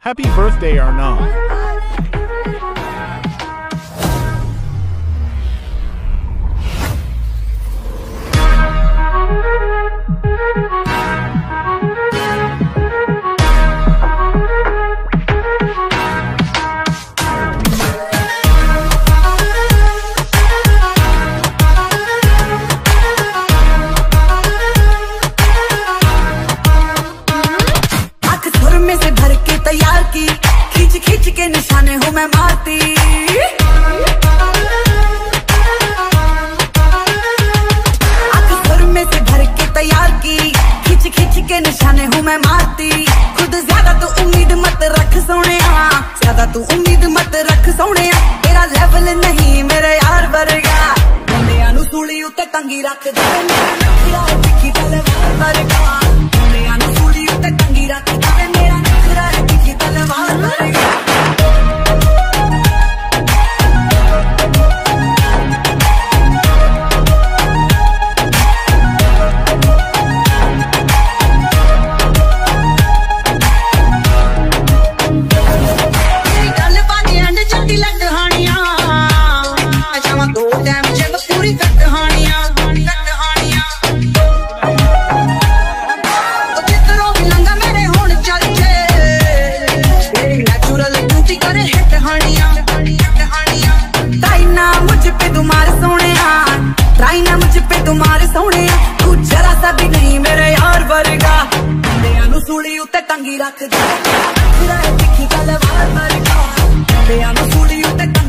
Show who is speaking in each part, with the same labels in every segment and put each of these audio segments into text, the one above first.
Speaker 1: Happy birthday, Arnav.
Speaker 2: मैं मारती आंख सुर में से भर के तैयार की खींच खींच के निशाने हूँ मैं मारती खुद ज्यादा तू उम्मीद मत रख सोने ज्यादा तू उम्मीद मत रख सोने तेरा लेवल नहीं मेरे यार वर्गा ਮੁੰਡਿਆਂ ਨੂੰ ਸੂਲੀ ਉੱਤੇ ਟੰਗੀ ਰੱਖ ਦੇ ਮੇਰਾ ਨਖਰਾ ਹੈ ਤਿੱਖੀ ਤਲਵਾਰ ਵਰਗਾ
Speaker 3: ਸੋਹਣੇ ਤੂੰ ਜਰਾ ਸਾ ਵੀ ਨਹੀਂ ਮੇਰੇ
Speaker 2: ਯਾਰ ਵਰਗਾ ਮੁੰਡਿਆਂ ਨੂੰ ਸੂਲੀ ਉੱਤੇ ਟੰਗੀ ਰੱਖਦਾ ਰੱਖਦਾ ਹੈ ਤਿੱਖੀ ਤਲਵਾਰ ਵਰਗਾ ਮੁੰਡਿਆਂ ਨੂੰ ਸੂਲੀ ਉੱਤੇ ਟੰਗੀ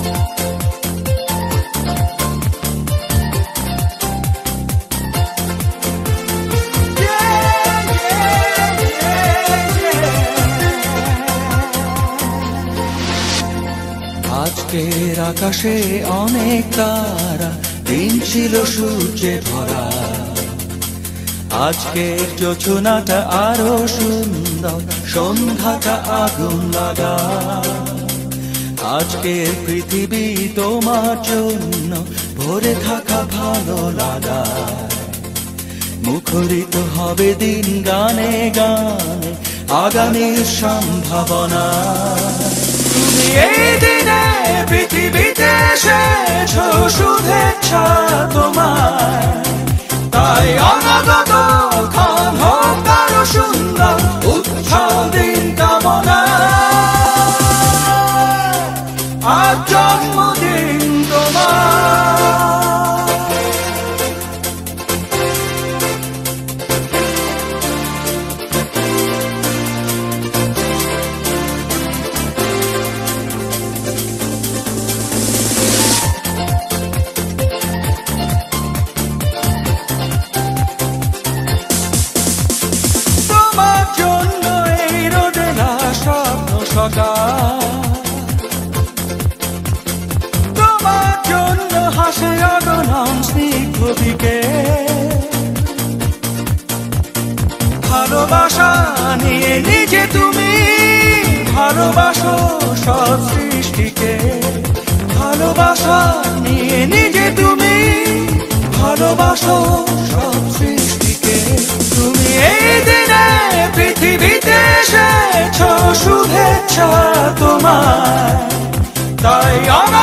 Speaker 2: Thank
Speaker 4: আজকের আকাশে অনেক তারা, দিন ছিল সূর্যে ভরা। আজকের যোচনাটা আরও সুন্দর, সন্ধ্যাটা আগুন লাগা। আজকের পৃথিবী তোমার জন্য, ভরে থাকা ভালো লাগা। মুখরিত হবে দিন গানে গানে, আগামীর সম্ভাবনা। তুমি এই দিনে পৃথিবীতে এসেছ শুভেচ্ছা। সকাল তোমার জন্য হাসে অগণন স্নিগ্ধ দিকে। ভালোবাসা নিয়ে নিজে তুমি ভালোবাসো সব সৃষ্টিকে। ভালোবাসা নিয়ে নিজে তুমি ভালোবাসো সব সৃষ্টিকে। তুমি এই দিনে এসেছ শুভেচ্ছা তোমার তাই অনাগত